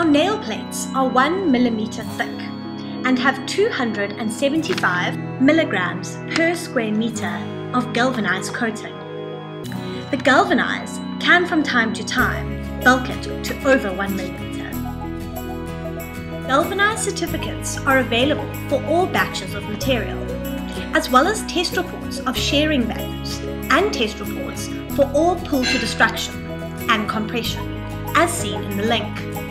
Our nail plates are one millimeter thick and have 275 milligrams per square meter of galvanized coating. The galvanize can from time to time bulk it to over 1 millimeter. Galvanized certificates are available for all batches of material, as well as test reports of sharing values and test reports for all pull to destruction and compression, as seen in the link.